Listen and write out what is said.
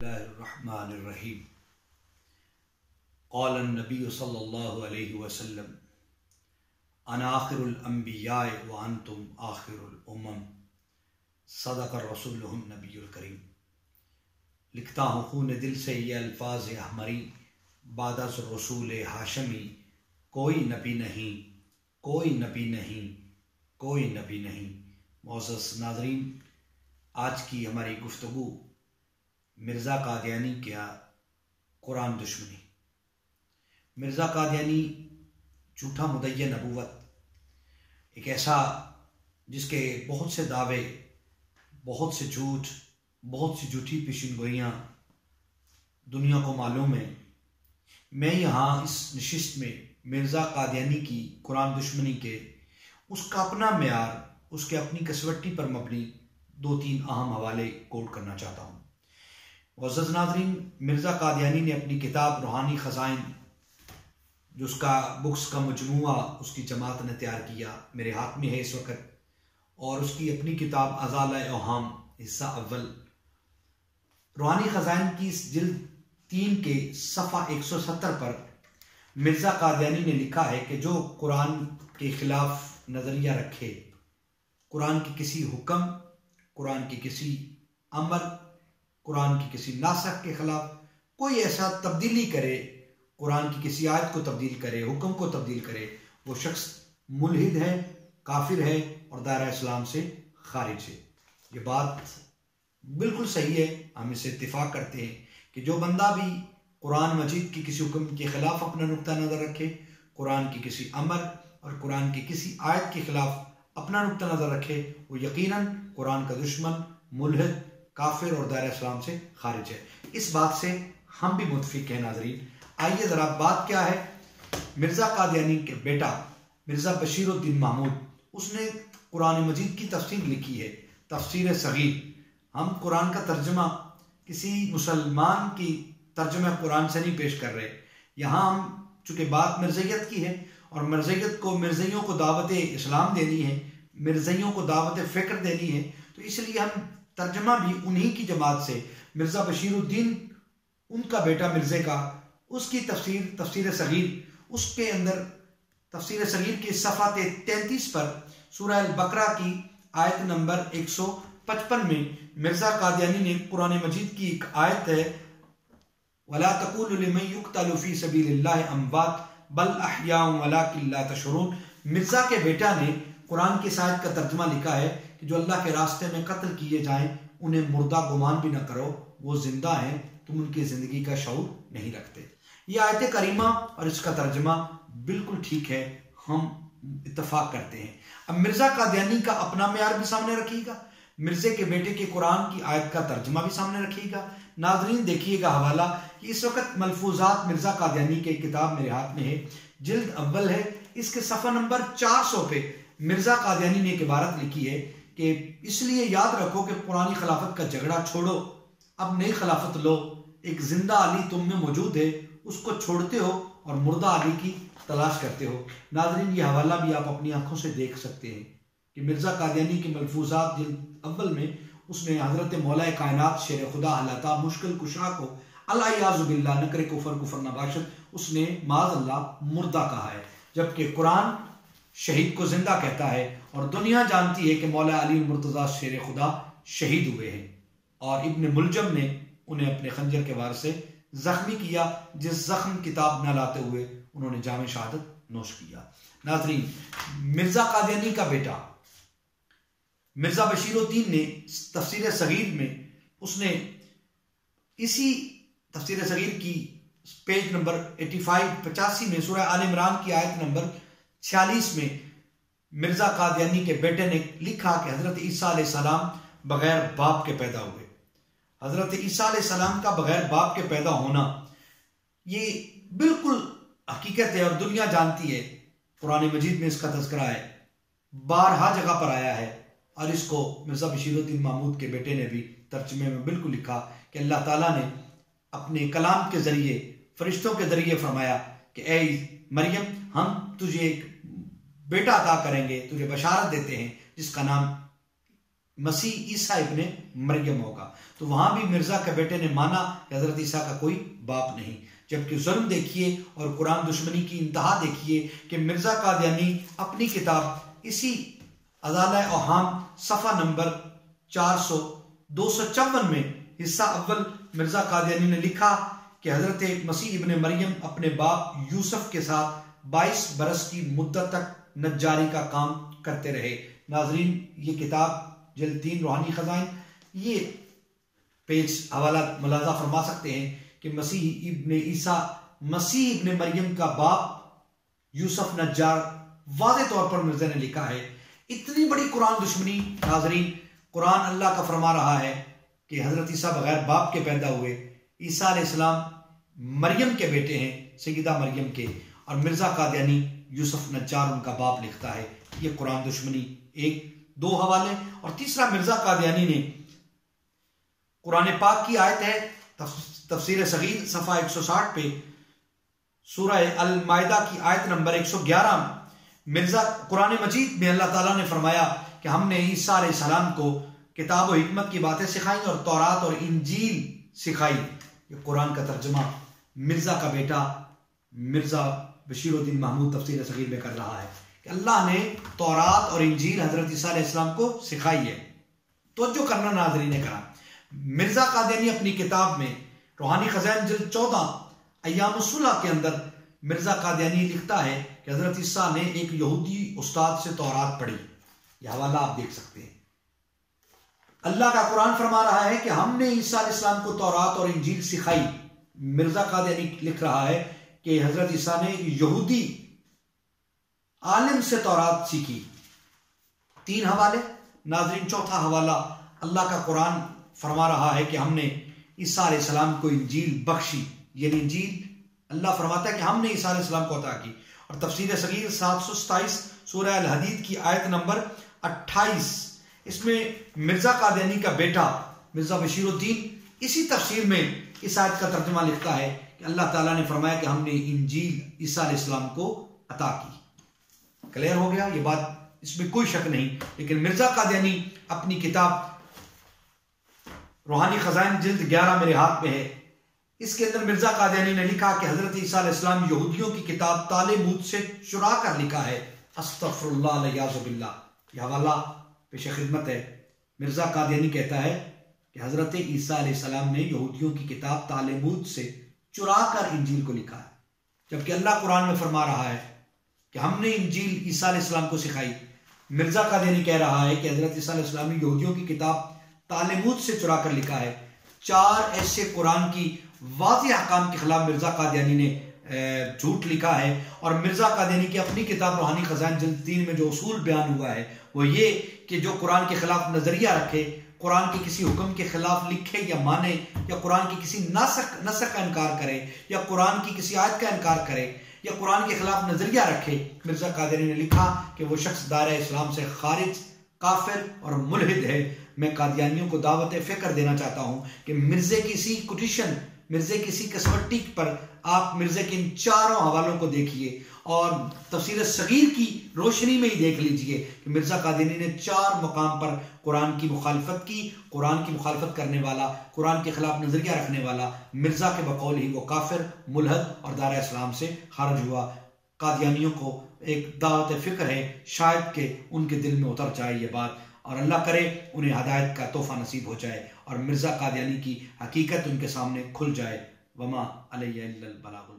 الله الرحمن الرحیم قال النبی صلی اللہ علیہ وسلم انا آخر الانبیاء وانتم آخر الامم صدق الرسول النبی الکریم. لکھتا ہوں، خون دل سے یہ الفاظ احمری بعد از رسول ہاشمی، کوئی نبی نہیں، کوئی نبی نہیں، کوئی نبی نہیں. معزز ناظرین، آج کی ہماری گفتگو مرزا قادیانی کیا قرآن دشمنی؟ مرزا قادیانی جھوٹا مدعی نبوت، ایک ایسا جس کے بہت سے دعوے، بہت سے جھوٹ، بہت سی جھوٹی پیشن گوئیاں دنیا کو معلوم ہے میں یہاں اس نشست میں مرزا قادیانی کی قرآن دشمنی کے اس کا اپنا معیار، اس کے اپنی کسوٹی پر مبنی دو تین اہم حوالے کوٹ کرنا چاہتا ہوں۔ معزز ناظرین، مرزا قادیانی نے اپنی کتاب روحانی خزائن، جو اس کا بکس کا مجموعہ، اس کی جماعت نے تیار کیا میرے ہاتھ میں ہے اس وقت، اور اس کی اپنی کتاب ازال اوہام حصہ اول۔ روحانی خزائن کی اس جلد تین کے صفحہ ایک سو ستر پر مرزا قادیانی نے لکھا ہے کہ جو قرآن کے خلاف نظریہ رکھے، قرآن کی کسی حکم، قرآن کی کسی امر قرآن کی کسی ناسک کے خلاف کوئی ایسا تبدیلی کرے، قرآن کی کسی آیت کو تبدیل کرے، حکم کو تبدیل کرے، وہ شخص ملحد ہے، کافر ہے اور دائرہ اسلام سے خارج ہے۔ یہ بات بالکل صحیح ہے۔ ہم اسے اتفاق کرتے ہیں کہ جو بندہ بھی قرآن مجید کی کسی حکم کے خلاف اپنا نقطہ نظر رکھے، قرآن کی کسی امر اور قرآن کی کسی آیت کے خلاف اپنا نقطہ نظر رکھے، وہ یقیناً قرآن کا دشمن، ملحد کافر اور دائرہ اسلام سے خارج ہے۔ اس بات سے ہم بھی متفق ہیں، ناظرین۔ آئیے ذرا بات کیا ہے مرزا قادیانی کے بیٹا مرزا بشیر الدین محمود۔ اس نے قرآن مجید کی تفسیر لکھی ہے، تفسیر صغیر۔ ہم قرآن کا ترجمہ کسی مسلمان کی ترجمہ قرآن سے نہیں پیش کر رہے۔ یہاں ہم چونکہ بات مرزیت کی ہے اور مرزیت کو مرزیوں کو دعوت اسلام دینی ہے، مرزیوں کو دعوت فکر دینی ہے، تو اس لیے ہم ترجمہ بھی انہی کی جماعت سے۔ مرزا بشیر الدین، ان کا بیٹا مرزے کا۔ اس کی تفسیر تفسیر صغیر۔ اس کے اندر تفسیر صغیر کی صفحہ تینتیس پر سورہ البقرہ کی آیت نمبر ایک سو پچپن میں مرزا قادیانی نے قرآن مجید کی ایک آیت ہے، وَلَا تَقُولُ لِمَنْ يُقْتَلُ فِي سَبِيلِ اللَّهِ أَمْوَاتٍ بَلْ أَحْيَاءٌ وَلَكِنْ لَا تَشْعُرُونَ۔ مرزا کے بیٹا نے قرآن کی آیت کا ترجمہ لکھا ہے کہ جو اللہ کے راستے میں قتل کیے جائیں، انہیں مردہ گمان بھی نہ کرو، وہ زندہ ہیں، تم ان کی زندگی کا شعور نہیں رکھتے۔ یہ آیت کریمہ اور اس کا ترجمہ بالکل ٹھیک ہے، ہم اتفاق کرتے ہیں۔ اب مرزا قادیانی کا اپنا معیار بھی سامنے رکھیے گا۔ مرزے کے بیٹے کے قرآن کی آیت کا ترجمہ بھی سامنے رکھیے گا۔ ناظرین، دیکھیے گا حوالہ کہ اس وقت ملفوظات مرزا قادیانی کے کتاب میرے ہاتھ میں ہے۔ جلد اول ہے، اس کے صفحہ نمبر چار سو پہ۔ مرزا قادیانی نے ایک عبارت لکھی ہے کہ اس لیے یاد رکھو کہ پرانی خلافت کا جھگڑا چھوڑو، اب نئی خلافت لو، ایک زندہ علی تم میں موجود ہے، اس کو چھوڑتے ہو اور مردہ علی کی تلاش کرتے ہو۔ ناظرین، یہ حوالہ بھی آپ اپنی آنکھوں سے دیکھ سکتے ہیں کہ مرزا قادیانی کی ملفوظات جلد اول میں اس میں حضرت مولا کائنات شیر خدا اللہ مشکل کشا کو اللہ یاز باللہ، نکر کفر کفر نباشت اس نے معاذ اللہ مردہ کہا ہے۔ جبکہ قرآن شہید کو زندہ کہتا ہے اور دنیا جانتی ہے کہ مولا علی مرتضی شیر خدا شہید ہوئے ہیں۔ اور ابن ملجم نے انہیں اپنے خنجر کے وار سے زخمی کیا، جس زخم کتاب نہ لاتے ہوئے انہوں نے جامع شہادت نوش کیا۔ ناظرین، مرزا قادیانی کا بیٹا مرزا بشیر الدین نے تفسیر صغیر میں اس نے اسی تفسیر صغیر کی پیج نمبر ایٹی فائیو پچاسی میں سورہ آل عمران کی آیت نمبر چھیالیس میں مرزا قادیانی کے بیٹے نے لکھا کہ حضرت عیسیٰ علیہ السلام بغیر باپ کے پیدا ہوئے۔ حضرت عیسیٰ علیہ السلام کا بغیر باپ کے پیدا ہونا، یہ بالکل حقیقت ہے اور دنیا جانتی ہے۔ قرآن مجید میں اس کا تذکرہ ہے۔ بارہا جگہ پر آیا ہے اور اس کو مرزا بشیر الدین محمود کے بیٹے نے بھی ترجمے میں بالکل لکھا کہ اللہ تعالیٰ نے اپنے کلام کے ذریعے، فرشتوں کے ذریعے فرمایا کہ اے مریم، ہم تجھے ایک بیٹا عطا کریں گے، تجھے بشارت دیتے ہیں، جس کا نام مسیح عیسیٰ ابن مریم ہوگا۔ تو وہاں بھی مرزا کے بیٹے نے مانا کہ حضرت عیسیٰ کا کوئی باپ نہیں، جبکہ ظلم دیکھیے اور قرآن دشمنی کی انتہا دیکھیے کہ مرزا قادیانی اپنی کتاب اسی ادالہ اوہام صفحہ نمبر چار سو دو سو چون میں حصہ اول مرزا قادیانی نے لکھا کہ حضرت مسیح ابن مریم اپنے باپ یوسف کے ساتھ بائیس برس کی مدت تک نجاری کا کام کرتے رہے۔ ناظرین، یہ کتاب جلد تین روحانی خزائن، یہ پیج حوالہ ملازہ فرما سکتے ہیں کہ مسیح ابن عیسیٰ، مسیح ابن مریم کا باپ یوسف نجار واضح طور پر مرزا نے لکھا ہے۔ اتنی بڑی قرآن دشمنی، ناظرین، قرآن اللہ کا فرما رہا ہے کہ حضرت عیسیٰ بغیر باپ کے پیدا ہوئے، عیسیٰ علیہ السلام مریم کے بیٹے ہیں، سیدہ مریم کے، اور مرزا قادیانی یوسف نجار ان کا باپ لکھتا ہے۔ یہ قرآن دشمنی ایک، دو حوالے۔ اور تیسرا مرزا قادیانی نے قرآن پاک کی آیت ہے تفسیر صغیر صفحہ ایک سو ساٹھ پہ۔ سورہ المائدہ کی آیت نمبر ایک سو گیارہ۔ مرزا قرآن مجید میں اللہ تعالیٰ نے فرمایا کہ ہم نے عیسیٰ علیہ السلام کو کتاب و حکمت کی باتیں سکھائیں اور تورات اور انجیل سکھائی۔ یہ قرآن کا ترجمہ مرزا کا بیٹا مرزا بشیر الدین محمود تفصیل صغیر میں کر رہا ہے کہ اللہ نے تورات اور انجیل حضرت عیسیٰ علیہ السلام کو سکھائی ہے۔ توجہ کرنا ناظرین نے کرا مرزا قادینی اپنی کتاب میں روحانی خزین جلد چودہ ایام الصلح کے اندر مرزا قادیانی لکھتا ہے کہ حضرت عیسیٰ نے ایک یہودی استاد سے تورات پڑھی۔ یہ حوالہ آپ دیکھ سکتے ہیں۔ اللہ کا قرآن فرما رہا ہے کہ ہم نے عیسیٰ علیہ السلام کو تورات اور انجیل سکھائی۔ مرزا قادیانی لکھ رہا ہے کہ حضرت عیسیٰ نے یہودی عالم سے تورات سیکھی۔ تین حوالے، ناظرین، چوتھا حوالہ، اللہ کا قرآن فرما رہا ہے کہ ہم نے عیسیٰ علیہ السلام کو انجیل بخشی۔ یعنی انجیل، اللہ فرماتا ہے کہ ہم نے عیسیٰ علیہ السلام کو عطا کی۔ اور تفسیر صغیر سات سو ستائیس سورہ الحدید کی آیت نمبر اٹھائیس۔ اس میں مرزا قادینی کا بیٹا مرزا بشیر الدین اسی تفسیر میں اس آیت کا ترجمہ لکھتا ہے۔ کہ اللہ تعالیٰ نے فرمایا کہ ہم نے انجیل عیسیٰ علیہ السلام کو عطا کی۔ کلیئر ہو گیا؟ یہ بات اس میں کوئی شک نہیں۔ لیکن مرزا قادیانی اپنی کتاب روحانی خزائن جلد گیارہ میرے ہاتھ میں ہے۔ اس کے اندر مرزا قادیانی نے لکھا کہ حضرت عیسیٰ علیہ السلام یہودیوں کی کتاب تال موت سے چرا کر لکھا ہے۔ استغفر اللہ علیہ باللہ۔ یہ حوالہ پیش خدمت ہے۔ مرزا قادیانی کہتا ہے کہ حضرت عیسیٰ علیہ السلام نے یہودیوں کی کتاب تال موت سے چرا کر انجیل کو لکھا ہے؟ جبکہ اللہ قرآن میں فرما رہا ہے کہ ہم نے انجیل عیسیٰ علیہ السلام کو سکھائی۔ مرزا قادیانی کہہ رہا ہے کہ حضرت عیسیٰ علیہ السلام نے یہودیوں کی کتاب تالمود سے چرا کر لکھا ہے۔ چار ایسے قرآن کی واضح حکام کے خلاف مرزا قادیانی نے جھوٹ لکھا ہے۔ اور مرزا قادیانی کی اپنی کتاب روحانی خزان جلد تین میں جو اصول بیان ہوا ہے، وہ یہ کہ جو قرآن کے خلاف نظریہ رکھے قرآن کے کسی حکم کے خلاف لکھے یا مانے، یا قرآن کی کسی نسق نسق کا انکار کرے، یا قرآن کی کسی آیت کا انکار کرے، یا قرآن کے خلاف نظریہ رکھے، مرزا قادری نے لکھا کہ وہ شخص دائرہ اسلام سے خارج، کافر اور ملحد ہے۔ میں قادیانیوں کو دعوت فکر دینا چاہتا ہوں کہ مرزے کی سی کٹیشن مرزے کسی کسوٹی پر آپ مرزے کے ان چاروں حوالوں کو دیکھیے۔ اور تفسیر صغیر کی روشنی میں ہی دیکھ لیجیے کہ مرزا قادینی نے چار مقام پر قرآن کی مخالفت کی، قرآن کی مخالفت کرنے والا، قرآن کے خلاف نظریہ رکھنے والا، مرزا کے بقول ہی وہ کافر، ملحد اور دار اسلام سے خارج ہوا۔ قادیانیوں کو ایک دعوت فکر ہے، شاید کہ ان کے دل میں اتر جائے یہ بات۔ اور اللہ کرے انہیں ہدایت کا تحفہ نصیب ہو جائے اور مرزا قادیانی کی حقیقت ان کے سامنے کھل جائے۔ وما علیہ البلاغ